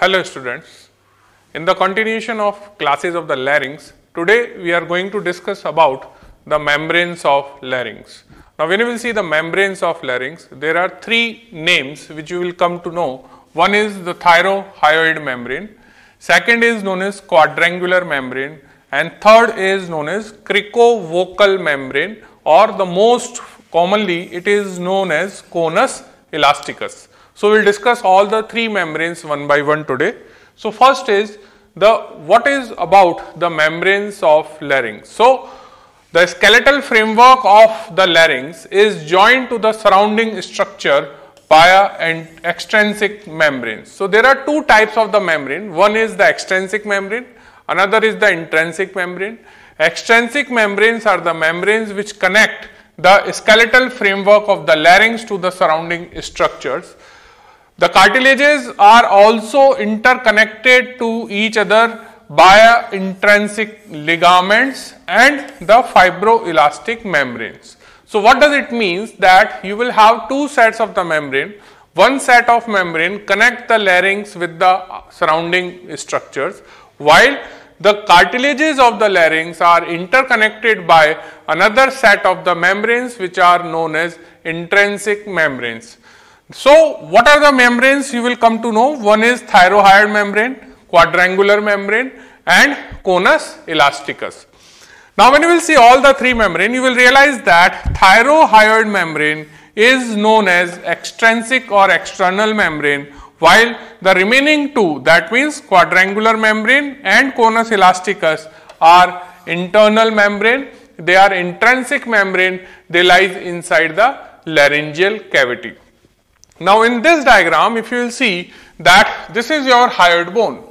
Hello students. In the continuation of classes of the larynx, today we are going to discuss about the membranes of larynx. Now when you will see the membranes of larynx, there are three names which you will come to know. One is the thyrohyoid membrane, second is known as quadrangular membrane and third is known as cricovocal membrane or the most commonly it is known as conus elasticus. So we will discuss all the three membranes one by one today. So first is the what is about the membranes of larynx. So the skeletal framework of the larynx is joined to the surrounding structure via an extrinsic membranes. So there are two types of the membrane. One is the extrinsic membrane, another is the intrinsic membrane. Extrinsic membranes are the membranes which connect the skeletal framework of the larynx to the surrounding structures. The cartilages are also interconnected to each other by intrinsic ligaments and the fibroelastic membranes. So what does it means that you will have two sets of the membrane. One set of membrane connect the larynx with the surrounding structures while the cartilages of the larynx are interconnected by another set of the membranes which are known as intrinsic membranes. So, what are the membranes you will come to know? One is thyrohyoid membrane, quadrangular membrane and conus elasticus. Now, when you will see all the three membrane, you will realize that thyrohyoid membrane is known as extrinsic or external membrane while the remaining two that means quadrangular membrane and conus elasticus are internal membrane they are intrinsic membrane they lies inside the laryngeal cavity now in this diagram if you will see that this is your hyoid bone.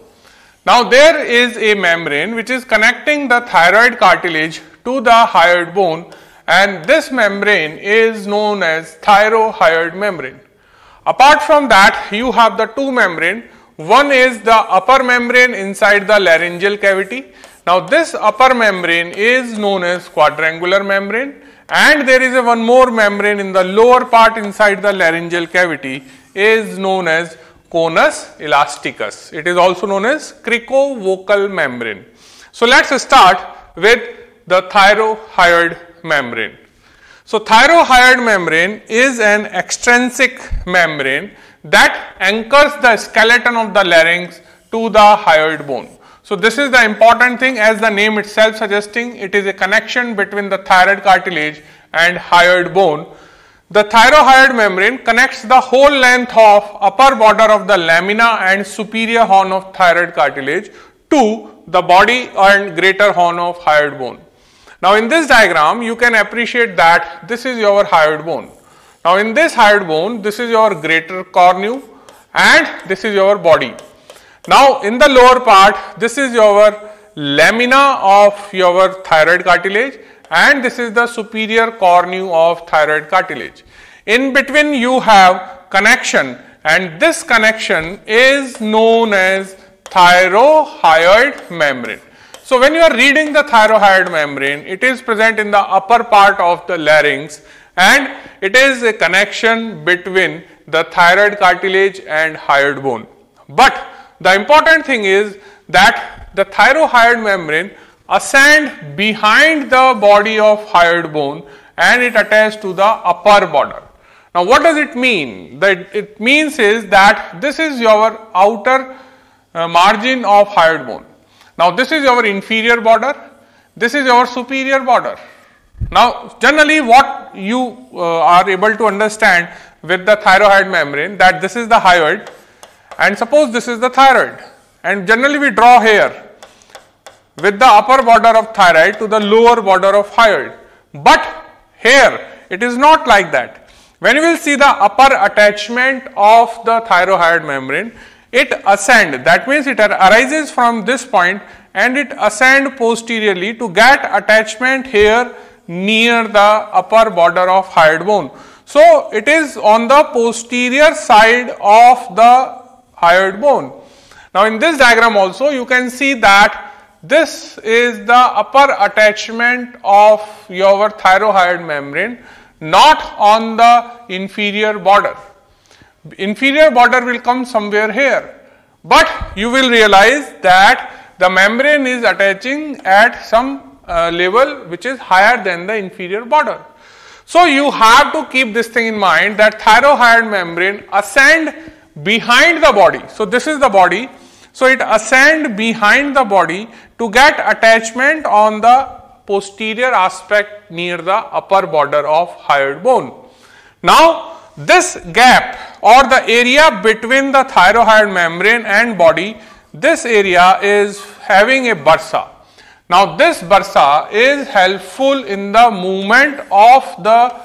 Now there is a membrane which is connecting the thyroid cartilage to the hyoid bone and this membrane is known as thyrohyoid membrane. Apart from that you have the two membrane one is the upper membrane inside the laryngeal cavity. Now this upper membrane is known as quadrangular membrane and there is a one more membrane in the lower part inside the laryngeal cavity is known as conus elasticus. It is also known as cricovocal membrane. So let's start with the thyrohyoid membrane. So thyrohyoid membrane is an extrinsic membrane that anchors the skeleton of the larynx to the hyoid bone. So this is the important thing as the name itself suggesting it is a connection between the thyroid cartilage and hyoid bone. The thyrohyoid membrane connects the whole length of upper border of the lamina and superior horn of thyroid cartilage to the body and greater horn of hyoid bone. Now in this diagram you can appreciate that this is your hyoid bone. Now in this hyoid bone this is your greater cornu and this is your body. Now in the lower part this is your lamina of your thyroid cartilage and this is the superior cornu of thyroid cartilage. In between you have connection and this connection is known as thyrohyoid membrane. So when you are reading the thyrohyoid membrane it is present in the upper part of the larynx and it is a connection between the thyroid cartilage and hyoid bone. But the important thing is that the thyrohyoid membrane ascend behind the body of hyoid bone and it attaches to the upper border. Now what does it mean? That it means is that this is your outer uh, margin of hyoid bone. Now this is your inferior border, this is your superior border. Now generally what you uh, are able to understand with the thyroid membrane that this is the hyoid and suppose this is the thyroid and generally we draw here with the upper border of thyroid to the lower border of thyroid. But here it is not like that. When you will see the upper attachment of the thyroid membrane, it ascend that means it arises from this point and it ascend posteriorly to get attachment here near the upper border of hyoid bone. So, it is on the posterior side of the hyoid bone. Now in this diagram also you can see that this is the upper attachment of your thyroid membrane not on the inferior border. Inferior border will come somewhere here But you will realize that the membrane is attaching at some uh, level which is higher than the inferior border. So you have to keep this thing in mind that thyrohyoid membrane ascend behind the body. So this is the body. So it ascend behind the body to get attachment on the posterior aspect near the upper border of hyoid bone. Now this gap or the area between the thyroid membrane and body, this area is having a bursa. Now this bursa is helpful in the movement of the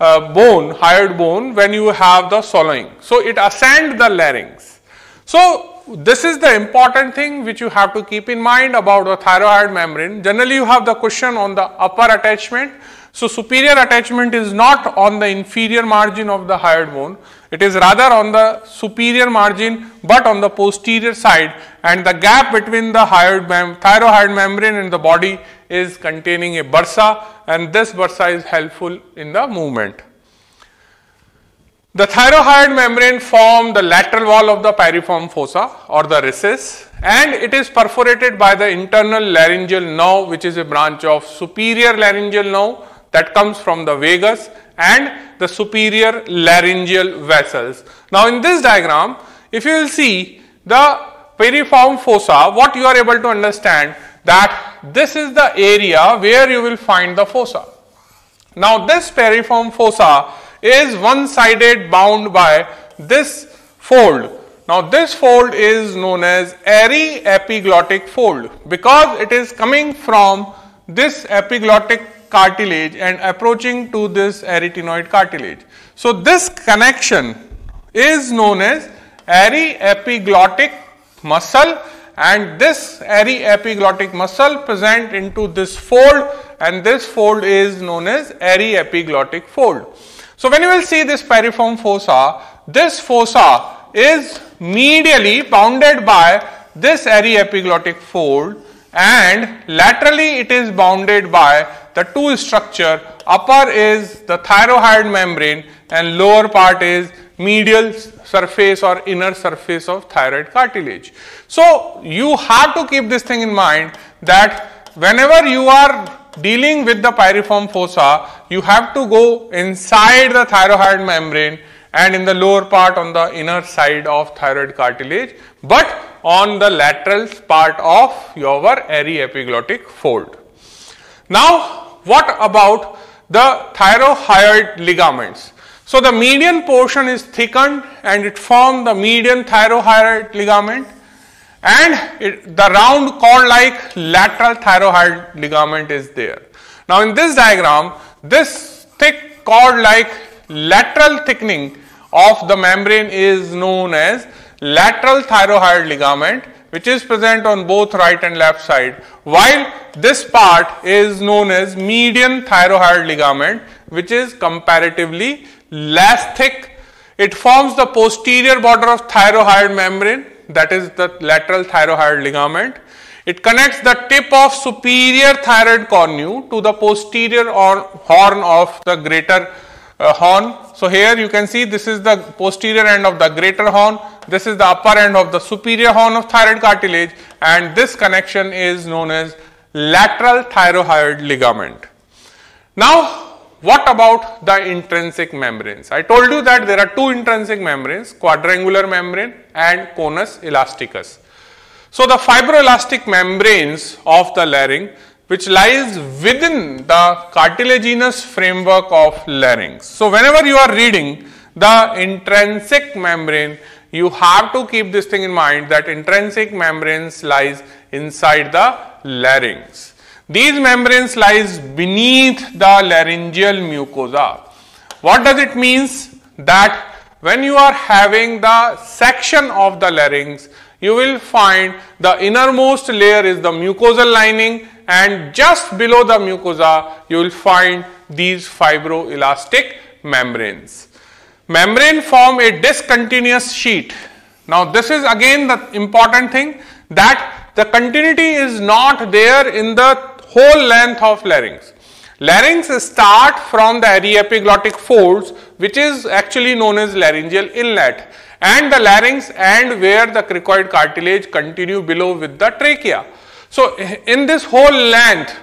uh, bone, hyoid bone when you have the swallowing. So it ascends the larynx. So this is the important thing which you have to keep in mind about the thyroid membrane. Generally you have the question on the upper attachment. So superior attachment is not on the inferior margin of the hyoid bone. It is rather on the superior margin but on the posterior side and the gap between the mem thyroid membrane and the body is containing a bursa and this bursa is helpful in the movement. The thyroid membrane form the lateral wall of the piriform fossa or the recess and it is perforated by the internal laryngeal nerve which is a branch of superior laryngeal nerve that comes from the vagus and the superior laryngeal vessels. Now in this diagram, if you will see the piriform fossa, what you are able to understand that this is the area where you will find the fossa. Now this piriform fossa is one-sided bound by this fold. Now this fold is known as aryepiglottic fold because it is coming from this epiglottic cartilage and approaching to this arytenoid cartilage. So this connection is known as aryepiglottic muscle and this airy epiglottic muscle present into this fold and this fold is known as airy epiglottic fold. So when you will see this piriform fossa, this fossa is medially bounded by this aryepiglottic fold and laterally it is bounded by the two structure upper is the thyroid membrane and lower part is medial surface or inner surface of thyroid cartilage. So you have to keep this thing in mind that whenever you are dealing with the pyriform fossa, you have to go inside the thyroid membrane and in the lower part on the inner side of thyroid cartilage, but on the lateral part of your airy epiglottic fold. Now, what about the thyrohyoid ligaments? So, the median portion is thickened and it forms the median thyrohyoid ligament and it, the round cord like lateral thyrohyoid ligament is there. Now, in this diagram, this thick cord like lateral thickening of the membrane is known as lateral thyrohyoid ligament which is present on both right and left side while this part is known as median thyrohyoid ligament which is comparatively less thick. It forms the posterior border of thyrohyoid membrane that is the lateral thyrohyoid ligament. It connects the tip of superior thyroid cornu to the posterior or horn of the greater uh, horn. So here you can see this is the posterior end of the greater horn, this is the upper end of the superior horn of thyroid cartilage and this connection is known as lateral thyroid ligament. Now what about the intrinsic membranes? I told you that there are two intrinsic membranes, quadrangular membrane and conus elasticus. So the fibroelastic membranes of the larynx which lies within the cartilaginous framework of larynx. So, whenever you are reading the intrinsic membrane, you have to keep this thing in mind that intrinsic membranes lies inside the larynx. These membranes lies beneath the laryngeal mucosa. What does it means? That when you are having the section of the larynx, you will find the innermost layer is the mucosal lining and just below the mucosa you will find these fibroelastic membranes. Membrane form a discontinuous sheet. Now this is again the important thing that the continuity is not there in the whole length of larynx. Larynx start from the epiglottic folds which is actually known as laryngeal inlet and the larynx and where the cricoid cartilage continue below with the trachea. So, in this whole length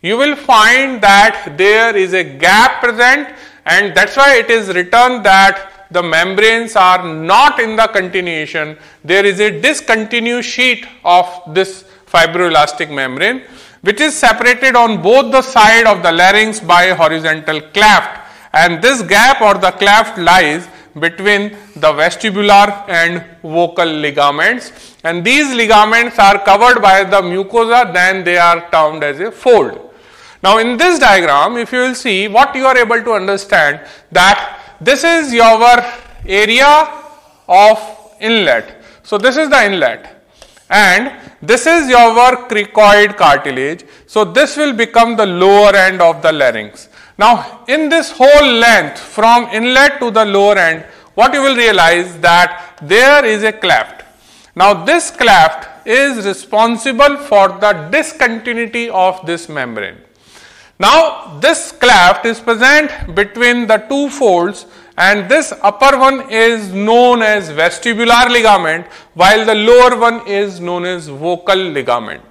you will find that there is a gap present and that is why it is written that the membranes are not in the continuation. There is a discontinuous sheet of this fibroelastic membrane which is separated on both the side of the larynx by a horizontal cleft and this gap or the cleft lies between the vestibular and vocal ligaments and these ligaments are covered by the mucosa then they are termed as a fold. Now in this diagram if you will see what you are able to understand that this is your area of inlet. So this is the inlet and this is your cricoid cartilage. So this will become the lower end of the larynx. Now in this whole length from inlet to the lower end what you will realize that there is a cleft. Now this cleft is responsible for the discontinuity of this membrane. Now this cleft is present between the two folds and this upper one is known as vestibular ligament while the lower one is known as vocal ligament.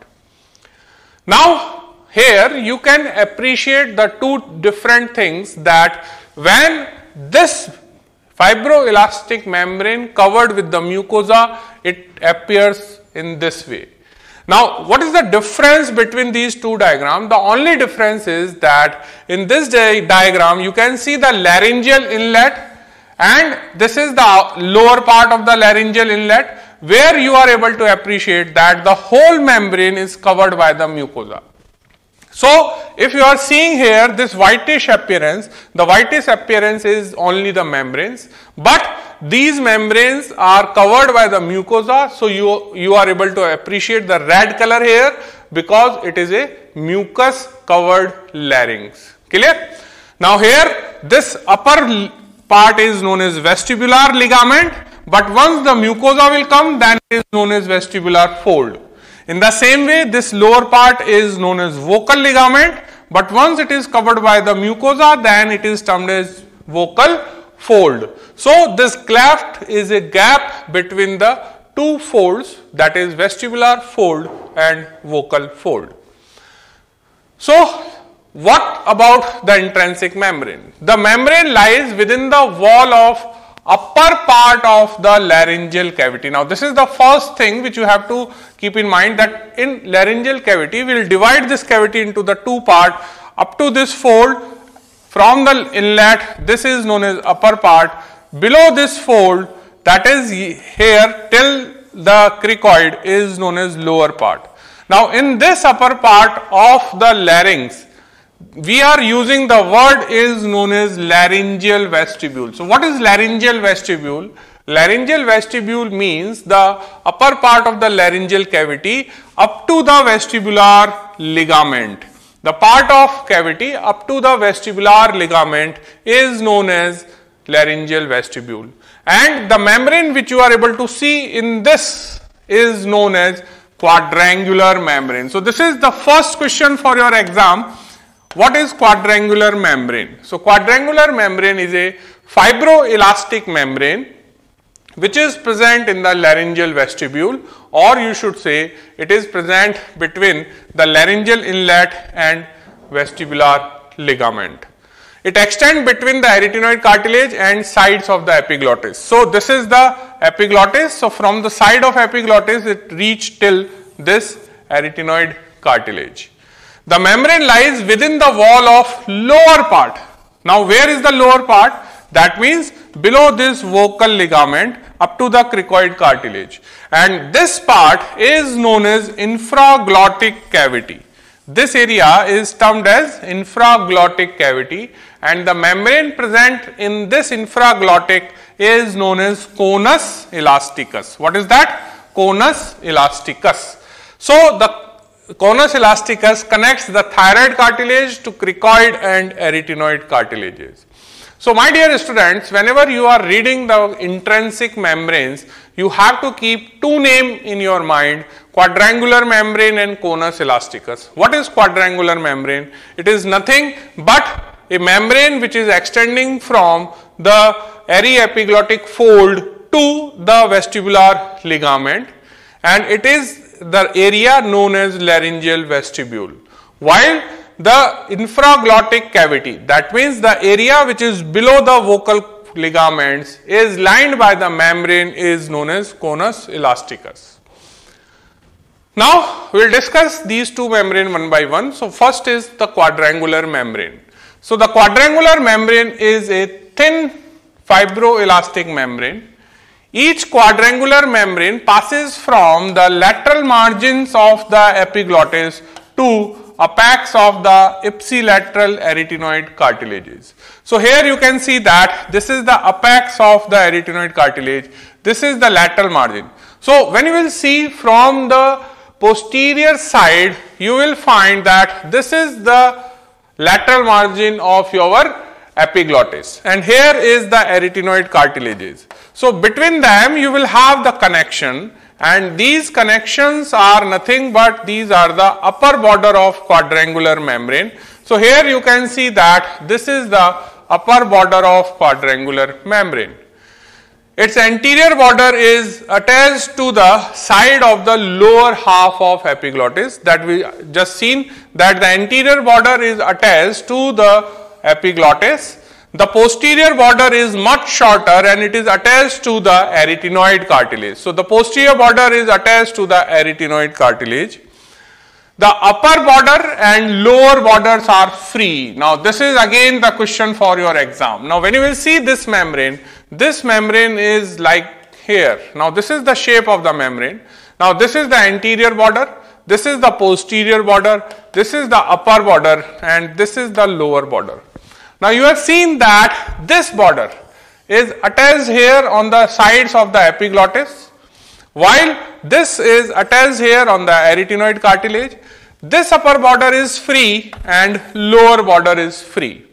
Now here you can appreciate the two different things that when this fibroelastic membrane covered with the mucosa, it appears in this way. Now, what is the difference between these two diagrams? The only difference is that in this di diagram, you can see the laryngeal inlet and this is the lower part of the laryngeal inlet where you are able to appreciate that the whole membrane is covered by the mucosa. So, if you are seeing here this whitish appearance, the whitish appearance is only the membranes, but these membranes are covered by the mucosa. So, you, you are able to appreciate the red color here because it is a mucus covered larynx. Clear? Now, here this upper part is known as vestibular ligament, but once the mucosa will come, then it is known as vestibular fold. In the same way, this lower part is known as vocal ligament, but once it is covered by the mucosa, then it is termed as vocal fold. So, this cleft is a gap between the two folds that is vestibular fold and vocal fold. So, what about the intrinsic membrane? The membrane lies within the wall of upper part of the laryngeal cavity. Now, this is the first thing which you have to keep in mind that in laryngeal cavity, we will divide this cavity into the two part up to this fold from the inlet, this is known as upper part. Below this fold, that is here till the cricoid is known as lower part. Now, in this upper part of the larynx, we are using the word is known as laryngeal vestibule. So, what is laryngeal vestibule? Laryngeal vestibule means the upper part of the laryngeal cavity up to the vestibular ligament. The part of cavity up to the vestibular ligament is known as laryngeal vestibule. And the membrane which you are able to see in this is known as quadrangular membrane. So, this is the first question for your exam what is quadrangular membrane? So, quadrangular membrane is a fibroelastic membrane which is present in the laryngeal vestibule or you should say it is present between the laryngeal inlet and vestibular ligament. It extends between the arytenoid cartilage and sides of the epiglottis. So, this is the epiglottis. So, from the side of epiglottis it reach till this arytenoid cartilage. The membrane lies within the wall of lower part. Now, where is the lower part? That means below this vocal ligament up to the cricoid cartilage. And this part is known as infraglottic cavity. This area is termed as infraglottic cavity and the membrane present in this infraglottic is known as conus elasticus. What is that? Conus elasticus. So, the conus elasticus connects the thyroid cartilage to cricoid and arytenoid cartilages. So, my dear students, whenever you are reading the intrinsic membranes, you have to keep two names in your mind quadrangular membrane and conus elasticus. What is quadrangular membrane? It is nothing but a membrane which is extending from the aryepiglottic fold to the vestibular ligament and it is the area known as laryngeal vestibule. While the infraglottic cavity that means the area which is below the vocal ligaments is lined by the membrane is known as conus elasticus. Now, we will discuss these two membrane one by one. So, first is the quadrangular membrane. So, the quadrangular membrane is a thin fibroelastic membrane. Each quadrangular membrane passes from the lateral margins of the epiglottis to apex of the ipsilateral arytenoid cartilages. So, here you can see that this is the apex of the arytenoid cartilage, this is the lateral margin. So, when you will see from the posterior side, you will find that this is the lateral margin of your epiglottis and here is the arytenoid cartilages. So, between them you will have the connection and these connections are nothing but these are the upper border of quadrangular membrane. So, here you can see that this is the upper border of quadrangular membrane. Its anterior border is attached to the side of the lower half of epiglottis that we just seen that the anterior border is attached to the epiglottis. The posterior border is much shorter and it is attached to the arytenoid cartilage. So, the posterior border is attached to the arytenoid cartilage. The upper border and lower borders are free. Now, this is again the question for your exam. Now, when you will see this membrane, this membrane is like here. Now, this is the shape of the membrane. Now, this is the anterior border, this is the posterior border, this is the upper border and this is the lower border. Now, you have seen that this border is attached here on the sides of the epiglottis while this is attached here on the arytenoid cartilage, this upper border is free and lower border is free.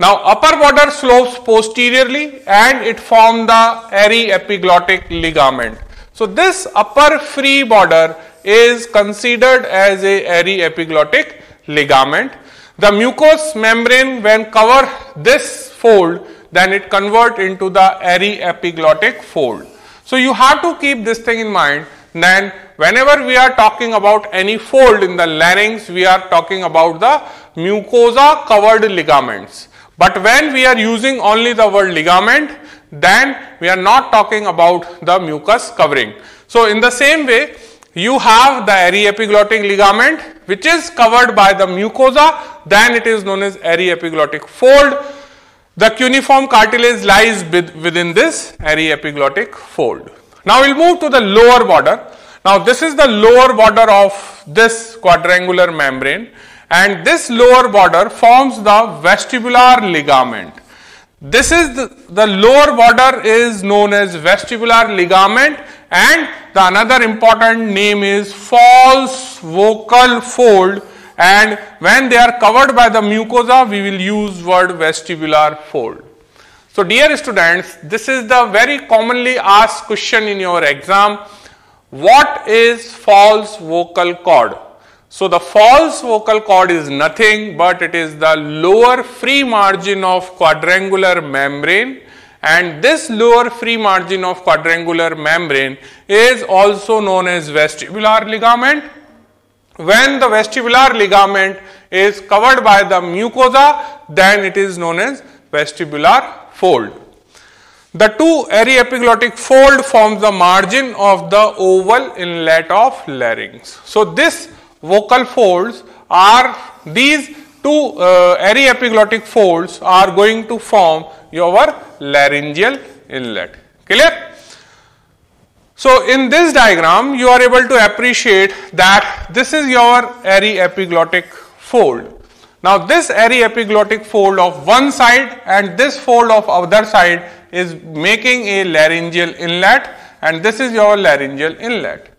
Now upper border slopes posteriorly and it forms the aryepiglottic ligament. So this upper free border is considered as a aryepiglottic ligament. The mucous membrane when cover this fold then it convert into the aryepiglottic fold. So you have to keep this thing in mind then whenever we are talking about any fold in the larynx we are talking about the mucosa covered ligaments. But when we are using only the word ligament then we are not talking about the mucus covering. So in the same way you have the aryepiglottic ligament which is covered by the mucosa then it is known as aryepiglottic fold the cuneiform cartilage lies within this aryepiglottic fold. Now we'll move to the lower border. Now this is the lower border of this quadrangular membrane and this lower border forms the vestibular ligament. This is the, the lower border is known as vestibular ligament and the another important name is false vocal fold and when they are covered by the mucosa we will use word vestibular fold. So dear students, this is the very commonly asked question in your exam. What is false vocal cord? So the false vocal cord is nothing but it is the lower free margin of quadrangular membrane and this lower free margin of quadrangular membrane is also known as vestibular ligament when the vestibular ligament is covered by the mucosa, then it is known as vestibular fold. The two aryepiglottic fold forms the margin of the oval inlet of larynx. So, this vocal folds are these two uh, aryepiglottic folds are going to form your laryngeal inlet. Clear? So, in this diagram you are able to appreciate that this is your aryepiglottic fold. Now, this aryepiglottic fold of one side and this fold of other side is making a laryngeal inlet and this is your laryngeal inlet.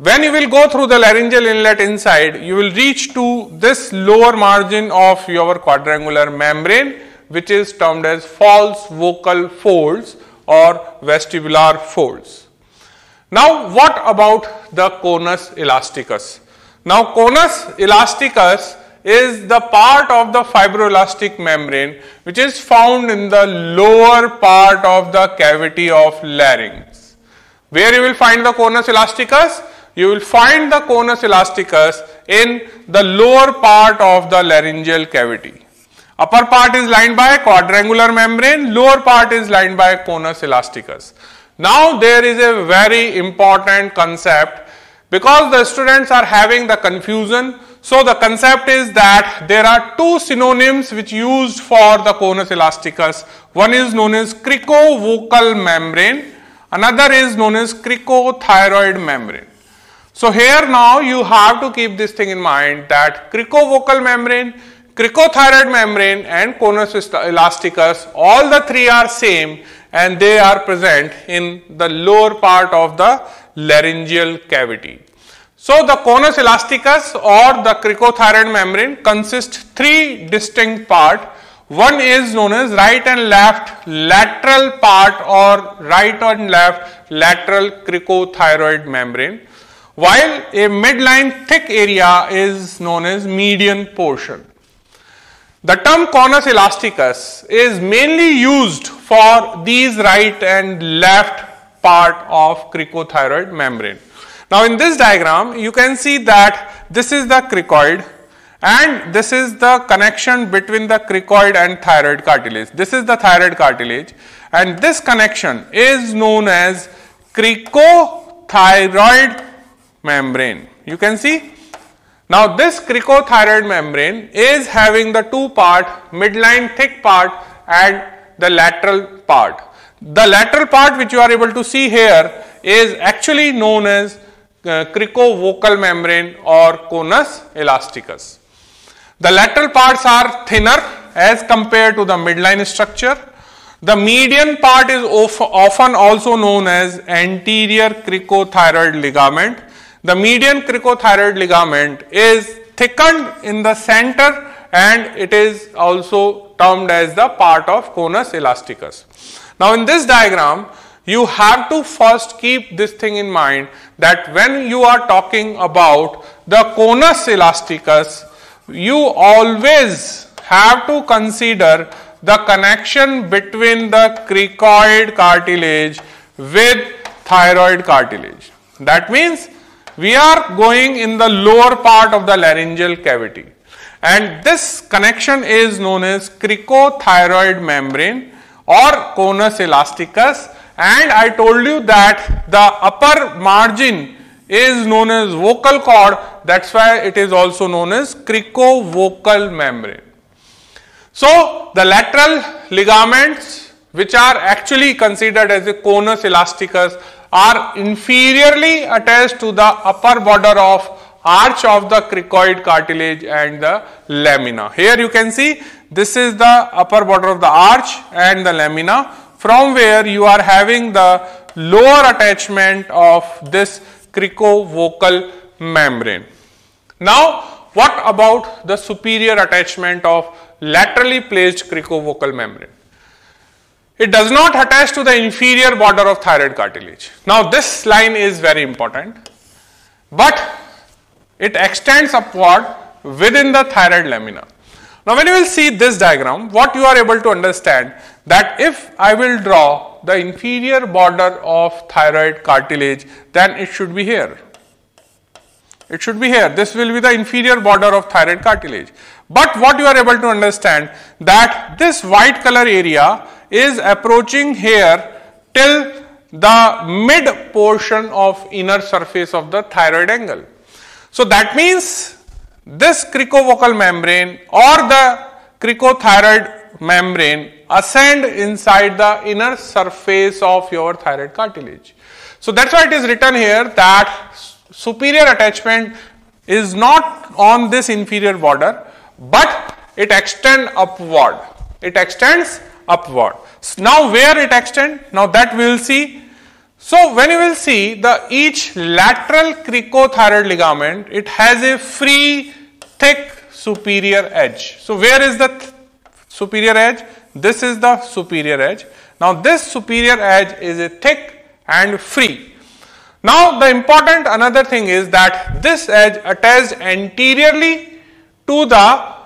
When you will go through the laryngeal inlet inside, you will reach to this lower margin of your quadrangular membrane which is termed as false vocal folds or vestibular folds. Now, what about the conus elasticus? Now, conus elasticus is the part of the fibroelastic membrane which is found in the lower part of the cavity of larynx. Where you will find the conus elasticus? You will find the conus elasticus in the lower part of the laryngeal cavity. Upper part is lined by a quadrangular membrane, lower part is lined by a conus elasticus. Now there is a very important concept because the students are having the confusion. So the concept is that there are two synonyms which used for the conus elasticus. One is known as cricovocal membrane, another is known as cricothyroid membrane. So here now you have to keep this thing in mind that cricovocal membrane, cricothyroid membrane and conus elasticus all the three are same and they are present in the lower part of the laryngeal cavity. So the conus elasticus or the cricothyroid membrane consists three distinct part. One is known as right and left lateral part or right and left lateral cricothyroid membrane while a midline thick area is known as median portion. The term conus elasticus is mainly used for these right and left part of cricothyroid membrane. Now in this diagram you can see that this is the cricoid and this is the connection between the cricoid and thyroid cartilage. This is the thyroid cartilage and this connection is known as cricothyroid membrane. You can see now this cricothyroid membrane is having the two part midline thick part and the lateral part. The lateral part which you are able to see here is actually known as uh, cricovocal membrane or conus elasticus. The lateral parts are thinner as compared to the midline structure. The median part is often also known as anterior cricothyroid ligament the median cricothyroid ligament is thickened in the center and it is also termed as the part of conus elasticus. Now in this diagram, you have to first keep this thing in mind that when you are talking about the conus elasticus, you always have to consider the connection between the cricoid cartilage with thyroid cartilage. That means we are going in the lower part of the laryngeal cavity. And this connection is known as cricothyroid membrane or conus elasticus. And I told you that the upper margin is known as vocal cord. That's why it is also known as cricovocal membrane. So the lateral ligaments which are actually considered as a conus elasticus are inferiorly attached to the upper border of arch of the cricoid cartilage and the lamina. Here you can see this is the upper border of the arch and the lamina from where you are having the lower attachment of this cricovocal membrane. Now what about the superior attachment of laterally placed cricovocal membrane? It does not attach to the inferior border of thyroid cartilage. Now this line is very important, but it extends upward within the thyroid lamina. Now when you will see this diagram, what you are able to understand that if I will draw the inferior border of thyroid cartilage, then it should be here. It should be here. This will be the inferior border of thyroid cartilage. But what you are able to understand that this white color area is approaching here till the mid portion of inner surface of the thyroid angle. So that means this cricovocal membrane or the cricothyroid membrane ascend inside the inner surface of your thyroid cartilage. So that's why it is written here that superior attachment is not on this inferior border but it extends upward. It extends upward. Now where it extend? Now that we will see. So when you will see the each lateral cricothyroid ligament, it has a free thick superior edge. So where is the superior edge? This is the superior edge. Now this superior edge is a thick and free. Now the important another thing is that this edge attached anteriorly to the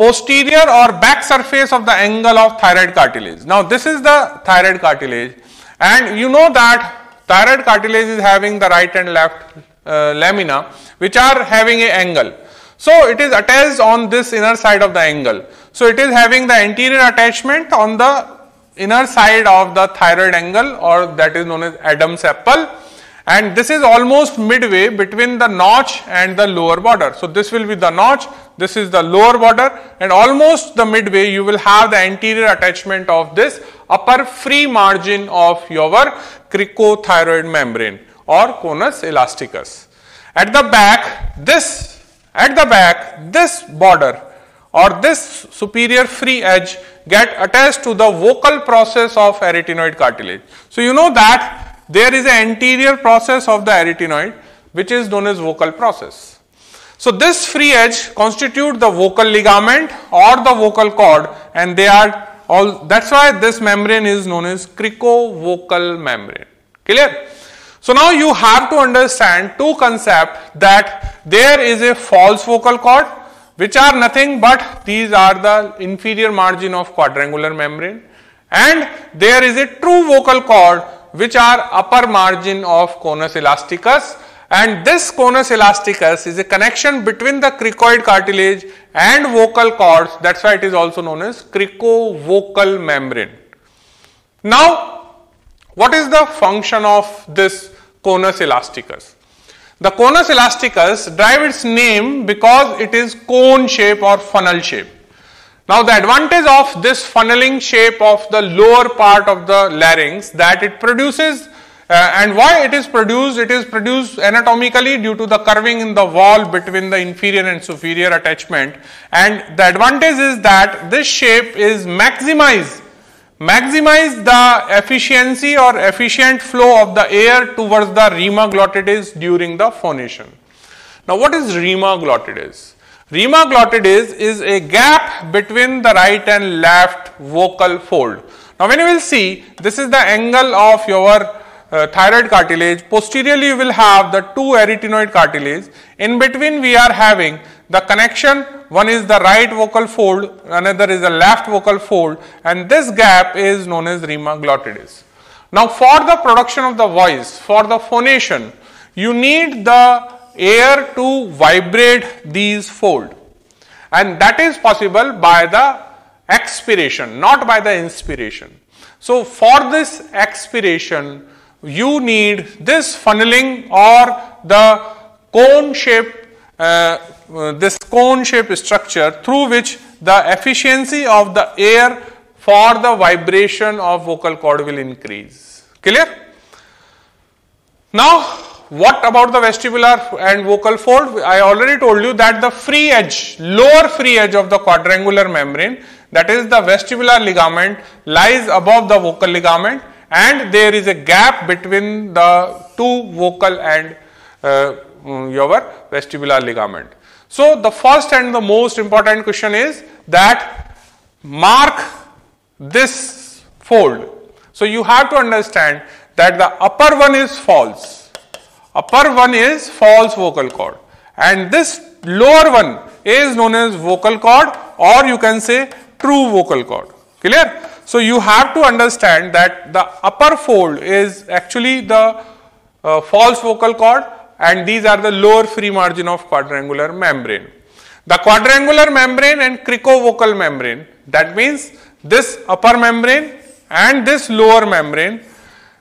posterior or back surface of the angle of thyroid cartilage. Now this is the thyroid cartilage and you know that thyroid cartilage is having the right and left uh, lamina which are having a angle. So it is attached on this inner side of the angle. So it is having the anterior attachment on the inner side of the thyroid angle or that is known as Adam's apple and this is almost midway between the notch and the lower border. So this will be the notch, this is the lower border and almost the midway you will have the anterior attachment of this upper free margin of your cricothyroid membrane or conus elasticus. At the back, this, at the back, this border or this superior free edge get attached to the vocal process of arytenoid cartilage. So you know that there is an anterior process of the arytenoid which is known as vocal process. So this free edge constitute the vocal ligament or the vocal cord and they are all that's why this membrane is known as cricovocal membrane. Clear? So now you have to understand two concepts that there is a false vocal cord which are nothing but these are the inferior margin of quadrangular membrane and there is a true vocal cord which are upper margin of conus elasticus and this conus elasticus is a connection between the cricoid cartilage and vocal cords that's why it is also known as cricovocal membrane. Now what is the function of this conus elasticus? The conus elasticus derive its name because it is cone shape or funnel shape. Now the advantage of this funneling shape of the lower part of the larynx that it produces uh, and why it is produced? It is produced anatomically due to the curving in the wall between the inferior and superior attachment and the advantage is that this shape is maximized maximize the efficiency or efficient flow of the air towards the rima glottidis during the phonation. Now what is rima glottidis? Rima glottidis is a gap between the right and left vocal fold. Now when you will see this is the angle of your uh, thyroid cartilage posteriorly you will have the two arytenoid cartilage in between we are having the connection one is the right vocal fold, another is the left vocal fold and this gap is known as rima glottidis. Now for the production of the voice, for the phonation, you need the air to vibrate these fold and that is possible by the expiration, not by the inspiration. So for this expiration, you need this funneling or the cone shape uh, uh, this cone shape structure through which the efficiency of the air for the vibration of vocal cord will increase. Clear? Now, what about the vestibular and vocal fold? I already told you that the free edge, lower free edge of the quadrangular membrane, that is the vestibular ligament, lies above the vocal ligament and there is a gap between the two vocal and uh, your vestibular ligament. So the first and the most important question is that mark this fold. So you have to understand that the upper one is false. Upper one is false vocal cord and this lower one is known as vocal cord or you can say true vocal cord. Clear? So you have to understand that the upper fold is actually the uh, false vocal cord and these are the lower free margin of quadrangular membrane. The quadrangular membrane and cricovocal membrane that means this upper membrane and this lower membrane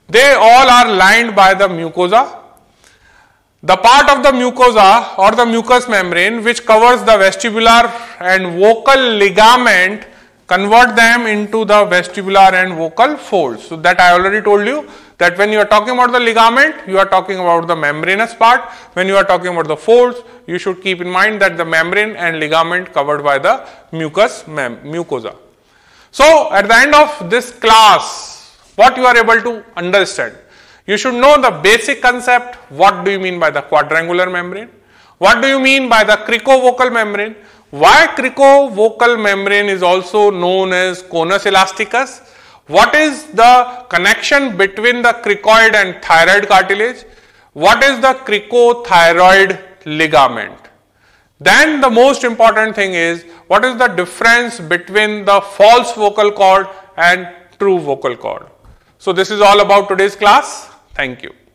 they all are lined by the mucosa. The part of the mucosa or the mucous membrane which covers the vestibular and vocal ligament convert them into the vestibular and vocal folds. So that I already told you that when you are talking about the ligament, you are talking about the membranous part. When you are talking about the folds, you should keep in mind that the membrane and ligament covered by the mucous mucosa. So, at the end of this class, what you are able to understand? You should know the basic concept. What do you mean by the quadrangular membrane? What do you mean by the cricovocal membrane? Why cricovocal membrane is also known as conus elasticus? What is the connection between the cricoid and thyroid cartilage? What is the cricothyroid ligament? Then the most important thing is what is the difference between the false vocal cord and true vocal cord. So this is all about today's class. Thank you.